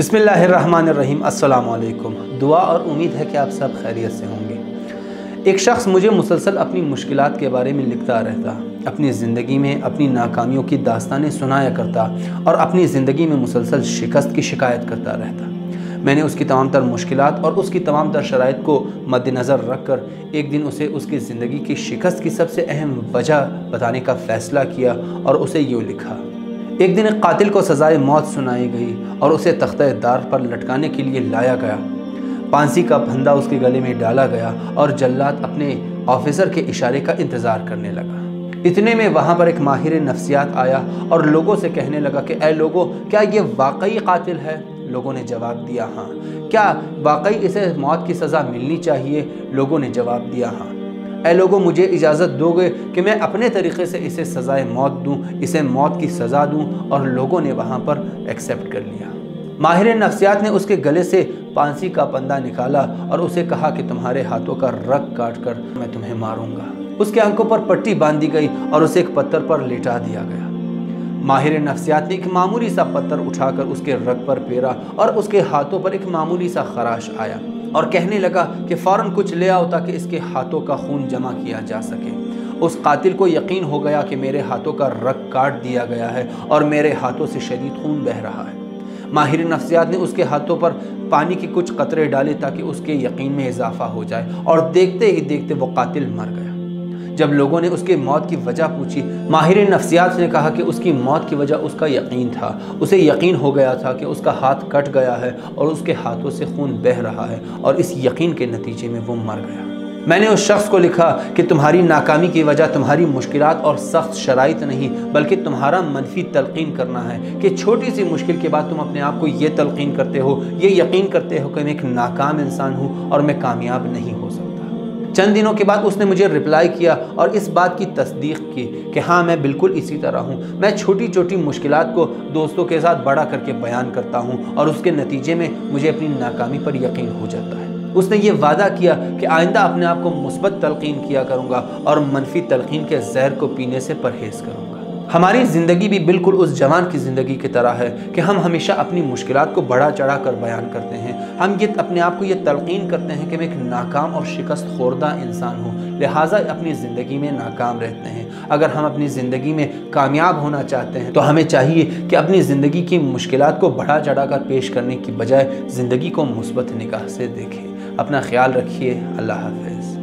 بسم اللہ الرحمن الرحیم، السلام علیکم۔ دعا اور امید ہے کہ آپ سب خیریت سے ہوں گے۔ ایک شخص مجھے مسلسل اپنی مشکلات کے بارے میں لکھتا رہتا، اپنی زندگی میں اپنی ناکامیوں کی داستانیں سنایا کرتا اور اپنی زندگی میں مسلسل شکست کی شکایت کرتا رہتا۔ میں نے اس کی تمام تر مشکلات اور اس کی تمام تر شرائط کو مد نظر رکھ کر ایک دن اسے اس کی زندگی کی شکست کی سب سے اہم وجہ بتانے کا فیصلہ کیا اور اسے یوں لکھا۔ ایک دن ایک قاتل کو سزائے موت سنائی گئی اور اسے تختہ دار پر لٹکانے کے لیے لایا گیا۔ پانسی کا پھندہ اس کے گلے میں ڈالا گیا اور جلات اپنے آفیسر کے اشارے کا انتظار کرنے لگا۔ اتنے میں وہاں پر ایک ماہر نفسیات آیا اور لوگوں سے کہنے لگا کہ اے لوگوں، کیا یہ واقعی قاتل ہے؟ لوگوں نے جواب دیا ہاں۔ کیا واقعی اسے موت کی سزا ملنی چاہیے؟ لوگوں نے جواب دیا ہاں۔ اے لوگوں مجھے اجازت دو گے کہ میں اپنے طریقے سے اسے سزائے موت دوں، اسے موت کی سزا دوں اور لوگوں نے وہاں پر ایکسیپٹ کر لیا۔ ماہر نفسیات نے اس کے گلے سے پانسی کا پندہ نکالا اور اسے کہا کہ تمہارے ہاتھوں کا رگ کاٹ کر میں تمہیں ماروں گا۔ اس کے آنکھوں پر پٹی باندھی گئی اور اسے ایک پتھر پر لیٹا دیا گیا۔ ماہر نفسیات نے ایک معمولی سا پتھر اٹھا کر اس کے رگ پر پیرا اور اس کے ہاتھوں پر ایک معمولی سا خراش آیا۔ اور کہنے لگا کہ فوراً کچھ لے آؤ تاکہ اس کے ہاتھوں کا خون جمع کیا جا سکے۔ اس قاتل کو یقین ہو گیا کہ میرے ہاتھوں کا رگ کاٹ دیا گیا ہے اور میرے ہاتھوں سے شدید خون بہ رہا ہے۔ ماہر نفسیات نے اس کے ہاتھوں پر پانی کی کچھ قطرے ڈالے تاکہ اس کے یقین میں اضافہ ہو جائے اور دیکھتے ہی دیکھتے وہ قاتل مر گیا جب لوگوں نے اس کے موت کی وجہ پوچھی، ماہر نفسیات نے کہا کہ اس کی موت کی وجہ اس کا یقین تھا۔ اسے یقین ہو گیا تھا کہ اس کا ہاتھ کٹ گیا ہے اور اس کے ہاتھوں سے خون بہ رہا ہے اور اس یقین کے نتیجے میں وہ مر گیا۔ میں نے اس شخص کو لکھا کہ تمہاری ناکامی کی وجہ تمہاری مشکلات اور سخت شرائط نہیں، بلکہ تمہارا منفی تلقین کرنا ہے کہ چھوٹی سی مشکل کے بعد تم اپنے آپ کو یہ تلقین کرتے ہو، یہ یقین کرتے ہو کہ میں ایک ناکام انسان ہوں اور میں کامیاب نہیں ہو سکتا۔ چند دنوں کے بعد اس نے مجھے رپلائی کیا اور اس بات کی تصدیق کی کہ ہاں میں بالکل اسی طرح ہوں۔ میں چھوٹی چھوٹی مشکلات کو دوستوں کے ساتھ بڑا کر کے بیان کرتا ہوں اور اس کے نتیجے میں مجھے اپنی ناکامی پر یقین ہو جاتا ہے۔ اس نے یہ وعدہ کیا کہ آئندہ اپنے آپ کو مثبت تلقین کیا کروں گا اور منفی تلقین کے زہر کو پینے سے پرہیز کروں گا۔ ہماری زندگی بھی بالکل اس جوان کی زندگی کی طرح ہے کہ ہم ہمیشہ اپنی مشکلات کو بڑا چڑھا کر بیان کرتے ہیں۔ ہم یہ اپنے آپ کو یہ تلقین کرتے ہیں کہ میں ایک ناکام اور شکست خوردہ انسان ہوں، لہٰذا اپنی زندگی میں ناکام رہتے ہیں۔ اگر ہم اپنی زندگی میں کامیاب ہونا چاہتے ہیں، تو ہمیں چاہیے کہ اپنی زندگی کی مشکلات کو بڑا چڑھا کر پیش کرنے کی بجائے زندگی کو مثبت نگاہ سے دیکھیں۔ اپنا خیال رکھیے۔ اللہ حافظ۔